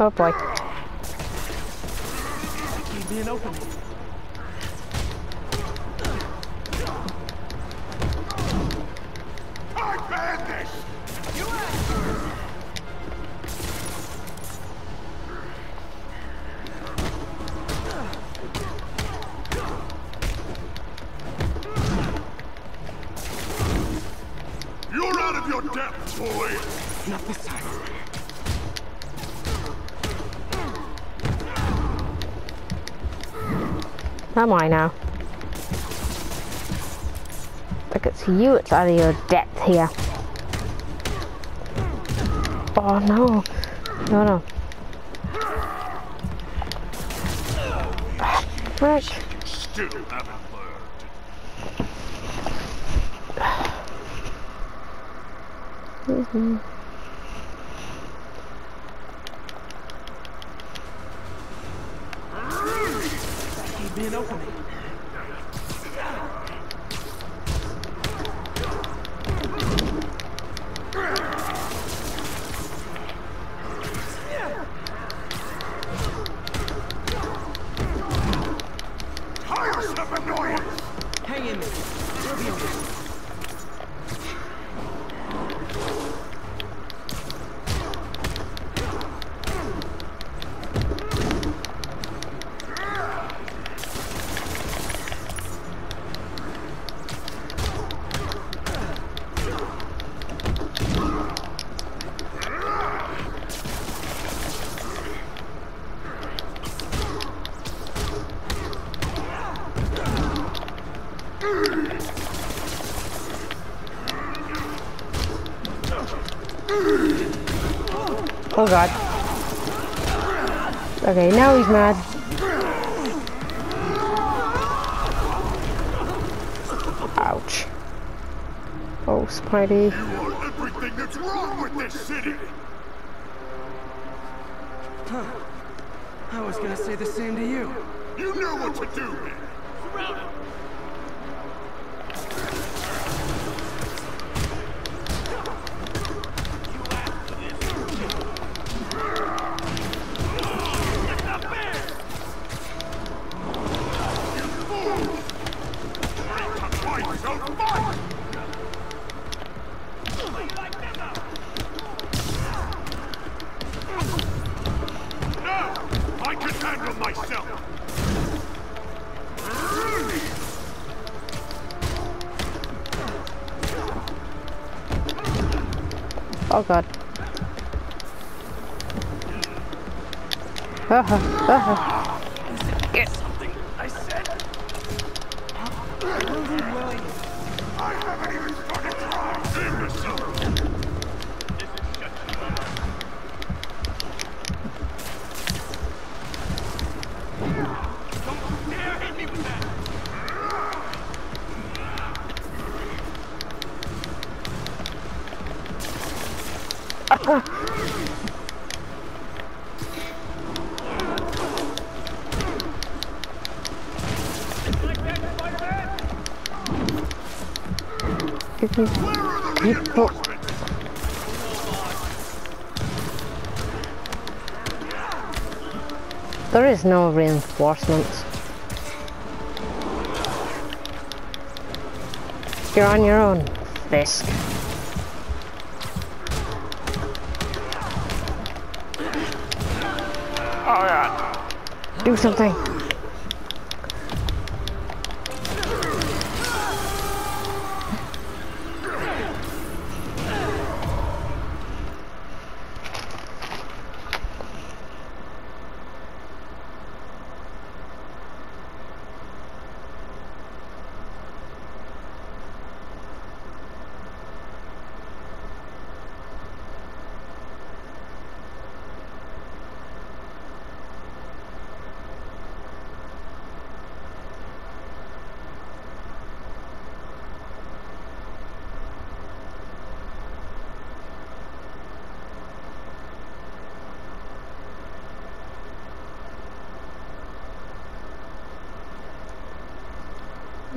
Oh boy. Keep being open. I banned this! You're out of your depth, boy! Not this time. Am I now? Look, it's you, it's out of your depth here. Oh no. No, no. Frick. Still haven't learned. Keep being open. Oh god. Okay, now he's mad. Ouch. Oh, Spidey. You are everything that's wrong with this city! I was gonna say the same to you. You know what to do, man! Oh god. Uh-huh, uh-huh. Get. Something I said. Give me. Where are the You- reinforcements? There is no reinforcements. You're on your own, Fisk. Oh. Do something.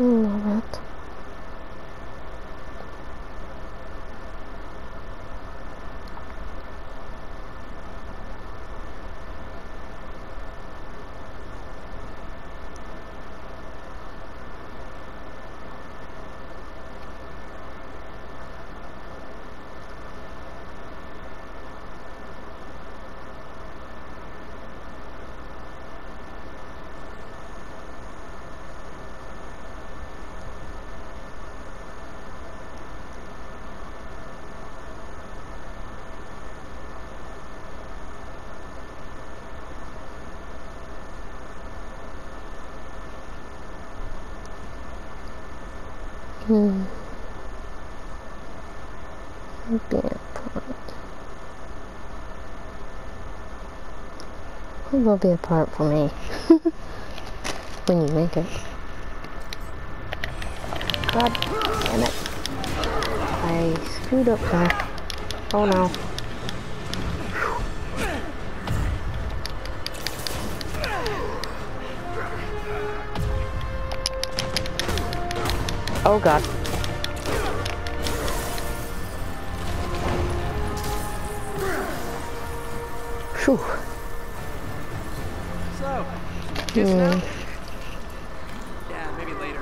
Love Hmm. A part. It will be a part for me. when you make it. God damn it. I screwed up there. Oh no. Oh god. Phew. So, kiss now? Yeah, maybe later.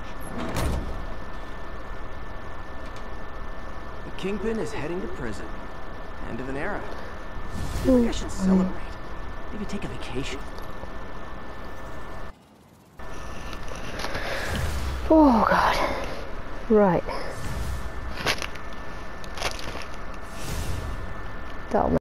Kingpin is heading to prison. End of an era. Hmm. Maybe I should celebrate. Maybe take a vacation. Oh god. Right. That'll